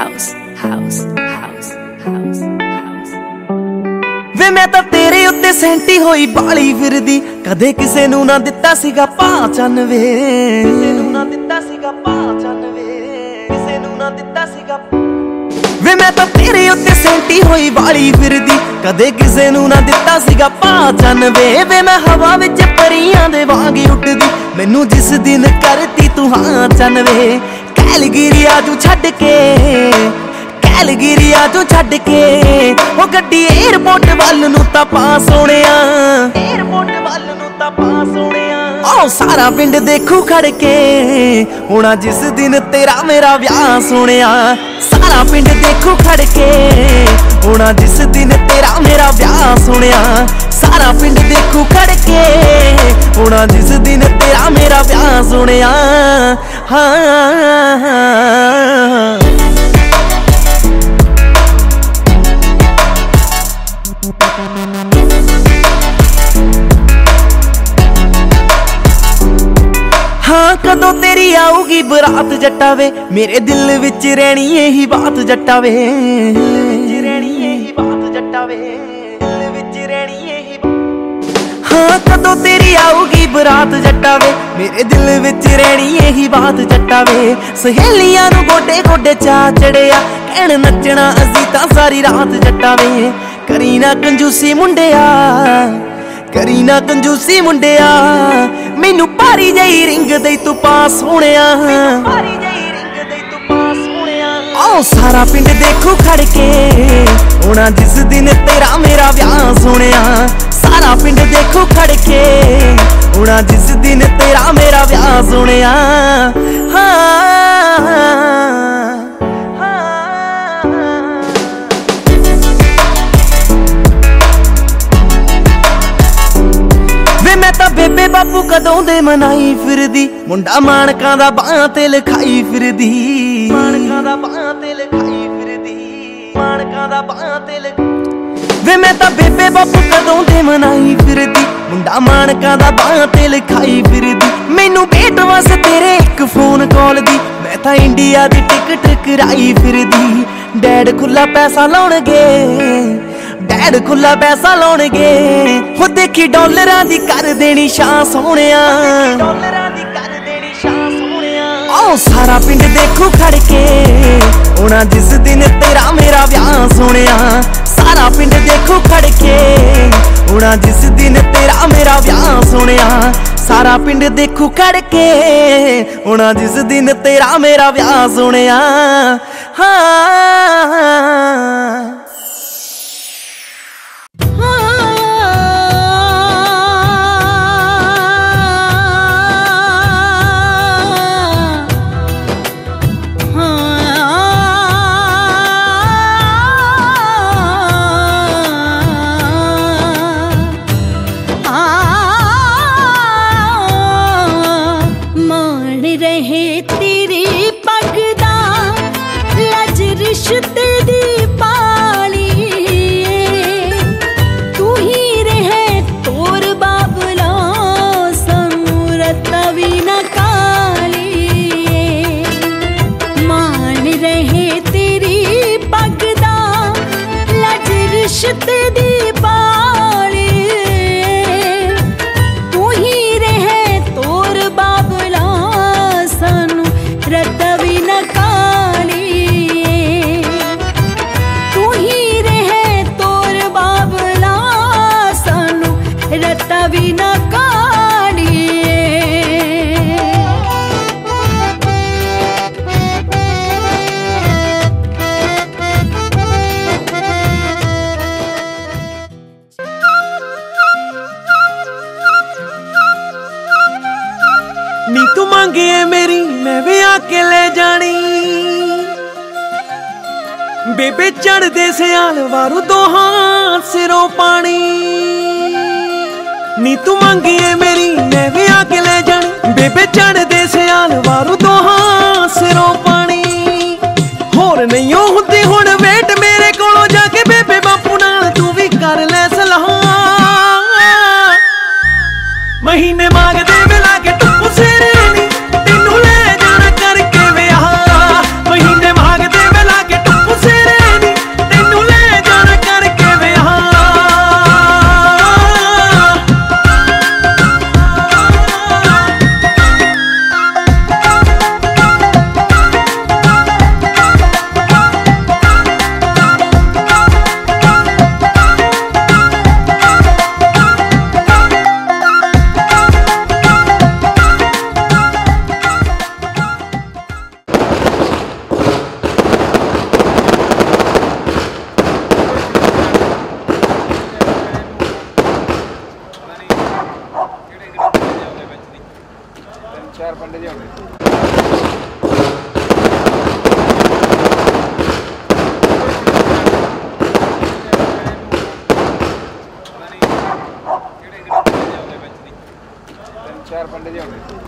house, house, house, house, house. ਵੇ ਮੈਂ ਤਾਂ ਤੇਰੇ ਉੱਤੇ ਸੈਂਟੀ ਹੋਈ ਬਾਲੀ ਫਿਰਦੀ ਕਦੇ ਕਿਸੇ ਨੂੰ ਨਾ ਦਿੱਤਾ ਸੀਗਾ ਪਾਚਨ ਵੇ। ਕਿਸੇ ਨੂੰ ਨਾ ਦਿੱਤਾ ਸੀਗਾ ਪਾਚਨ ਵੇ। ਕਿਸੇ ਨੂੰ ਨਾ ਦਿੱਤਾ ਸੀਗਾ ਵੇ ਮੈਂ ਤਾਂ ਤੇਰੇ ਉੱਤੇ ਸੈਂਟੀ ਹੋਈ ਬਾਲੀ ਫਿਰਦੀ ਕਦੇ ਕਿਸੇ ਨੂੰ ਨਾ ਦਿੱਤਾ ਸੀਗਾ ਪਾਚਨ ਵੇ। ਵੇ ਮੈਂ ਹਵਾ ਵਿੱਚ ਪਰੀਆਂ ਦੇ ਵਾਂਗ ਉੱਡਦੀ ਮੈਨੂੰ ਜਿਸ ਦਿਨ ਕਰਤੀ ਤੂੰ ਹਾਂ ਚੰਨ ਵੇ। ਕੈਲਗਰੀਆ ਤੂੰ ਛੱਡ ਕੇ ਕੈਲਗਰੀਆ ਤੂੰ ਛੱਡ ਕੇ। ਉਹ ਗੱਡੀ 에어ਪੋਰਟ ਵੱਲ ਨੂੰ ਤਾਂ ਪਾ ਸੋਹਣਿਆ। 에어ਪੋਰਟ ਵੱਲ ਨੂੰ ਤਾਂ ਪਾ ਸੋਹਣਿਆ। ਓ ਸਾਰਾ ਪਿੰਡ ਦੇਖੂ ਖੜ ਕੇ ਹੁਣਾ ਜਿਸ ਦਿਨ ਤੇਰਾ ਮੇਰਾ ਵਿਆਹ ਸੋਹਣਿਆ। ਸਾਰਾ ਪਿੰਡ ਦੇਖੂ ਖੜ ਕੇ ਹੁਣਾ ਜਿਸ ਦਿਨ ਤੇਰਾ ਮੇਰਾ ਵਿਆਹ ਸੋਹਣਿਆ। ਸਾਰਾ ਪਿੰਡ ਦੇਖੂ ਖੜ ਕੇ ਹੁਣਾ ਜਿਸ ਦਿਨ ਤੇਰਾ ਮੇਰਾ ਵਿਆਹ ਸੋਹਣਿਆ। ਹਾਂ ਹਾਂ ਕਦੋਂ ਤੇਰੀ ਆਊਗੀ ਬਰਾਤ ਜੱਟਾ ਵੇ ਮੇਰੇ ਦਿਲ ਵਿੱਚ ਰਹਿਣੀ ਇਹੀ ਬਾਤ ਜੱਟਾ ਵੇ ਰਹਿਣੀ ਇਹੀ ਬਾਤ ਜੱਟਾਵੇ। ਦਿਲ ਵਿੱਚ ਰਹਿਣੀ ਇਹੀ ਹਾਂ, ਕਦੋਂ ਤੇਰੀ ਆਊਗੀ ਬਰਾਤ ਜੱਟਾ ਵੇ ਮੇਰੇ ਦਿਲ ਵਿੱਚ ਰਹਿਣੀ ਇਹੀ ਬਾਤ ਜੱਟਾ ਵੇ ਸਹੇਲੀਆਂ ਨੂੰ ਗੋਡੇ ਗੋਡੇ ਚਾ ਚੜਿਆ ਕਹਿਣ ਨੱਚਣਾ ਅਸੀਂ ਤਾਂ ਸਾਰੀ ਰਾਤ ਜੱਟਾ ਵੇ ਕਰੀ ਨਾ ਕੰਜੂਸੀ ਮੁੰਡਿਆ ਕਰੀ ਨਾ ਕੰਜੂਸੀ ਮੁੰਡਿਆ। ਮੈਨੂੰ ਭਾਰੀ ਜਈ ਰਿੰਗ ਦੇ ਤੂੰ ਪਾਸ ਹੋਣਿਆ ਭਾਰੀ ਜਈ ਰਿੰਗ ਦੇ ਤੂੰ ਪਾਸ ਹੋਣਿਆ ਆਓ ਸਾਰਾ ਪਿੰਡ ਦੇਖੂ ਖੜ ਕੇ ਹੋਣਾ ਜਿਸ ਦਿਨ ਤੇਰਾ ਮੇਰਾ ਵਿਆਹ ਸੋਹਣਿਆ। ਸਾਰਾ ਪਿੰਡ ਦੇਖੂ ਖੜ ਕੇ। ਹੋਣਾ ਜਿਸ ਦਿਨ ਤੇਰਾ ਮੇਰਾ ਵਿਆਹ ਸੁਣਿਆ। ਹਾਂ। ਹਾਂ ਵੇ ਮੈਂ ਤਾਂ ਬੇਬੇ ਬਾਪੂ ਕਦੋਂ ਦੇ ਮਨਾਈ ਫਿਰਦੀ। ਮੁੰਡਾ ਮਾਣਕਾਂ ਦਾ ਬਾਹਾਂ ਤੇ ਲਿਖਾਈ ਫਿਰਦੀ। ਮਾਣਕਾਂ ਦਾ ਬਾਹਾਂ ਤੇ ਲਿਖਾਈ ਫਿਰਦੀ। ਮਾਣਕਾਂ ਦਾ ਬਾਹਾਂ ਤੇ ਲਿਖ ਵੇ ਮੈਂ ਤਾਂ ਬੇਬੇ ਬਾਪੂ ਮਨਾਈ ਫਿਰਦੀ। ਮੁੰਡਾ ਮਾਣਕਾਂ ਦਾ ਬਾਹਾਂ ਤੇ ਲਿਖਾਈ ਫਿਰਦੀ। ਮੈਨੂੰ ਭੇਟ ਵਸ ਤੇਰੇ ਇੱਕ ਫੋਨ ਕਾਲ ਦੀ। ਮੈਂ ਤਾਂ ਇੰਡੀਆ ਦੀ ਟਿਕਟ ਕਰਾਈ ਫਿਰਦੀ। ਡੈਡ ਖੁੱਲਾ ਪੈਸਾ ਲਾਉਣਗੇ। ਡੈਡ ਖੁੱਲਾ ਪੈਸਾ ਲਾਉਣਗੇ। ਹੋ ਦੇਖੀ ਡਾਲਰਾਂ ਦੀ ਕਰ ਦੇਣੀ ਸ਼ਾਂ ਸੋਹਣਿਆ। ਡਾਲਰਾਂ ਦੀ ਕਰ ਦੇਣੀ ਸ਼ਾਂ ਸੋਹਣਿਆ ਆਓ ਸਾਰਾ ਪਿੰਡ ਦੇਖੂ ਖੜ ਕੇ। ਹੋਣਾ ਜਿਸ ਦਿਨ ਤੇਰਾ ਮੇਰਾ ਵਿਆਹ ਸੋਹਣਿਆ। ਸਾਰਾ ਪਿੰਡ ਦੇਖੂ ਖੜ ਕੇ। ਹੋਣਾ ਜਿਸ ਦਿਨ ਤੇਰਾ ਮੇਰਾ ਵਿਆਹ ਸੋਹਣਿਆ, ਸਾਰਾ ਪਿੰਡ ਦੇਖੂ ਖੜ ਕੇ ਹੋਣਾ ਜਿਸ ਦਿਨ ਤੇਰਾ ਮੇਰਾ ਵਿਆਹ ਸੋਹਣਿਆ ਹਾਂ। ਨੀ ਤੂੰ ਮੰਗੇ ਮੇਰੀ, ਮੈਂ ਵੀ ਆ ਕੇ ਲੈ ਜਾਣੀ। ਬੇਬੇ ਚੜਦੇ ਸਿਆਲ ਵਾਰੂ ਦੋਹਾਂ ਸਿਰੋਂ ਪਾਣੀ। ਨੀ ਤੂੰ ਮੰਗੇ ਮੇਰੀ, ਮੈਂ ਵੀ ਆ ਕੇ ਲੈ ਜਾਣੀ। ਬੇਬੇ ਚੜਦੇ ਸਿਆਲ ਵਾਰੂ ਦੋਹਾਂ ਸਿਰੋਂ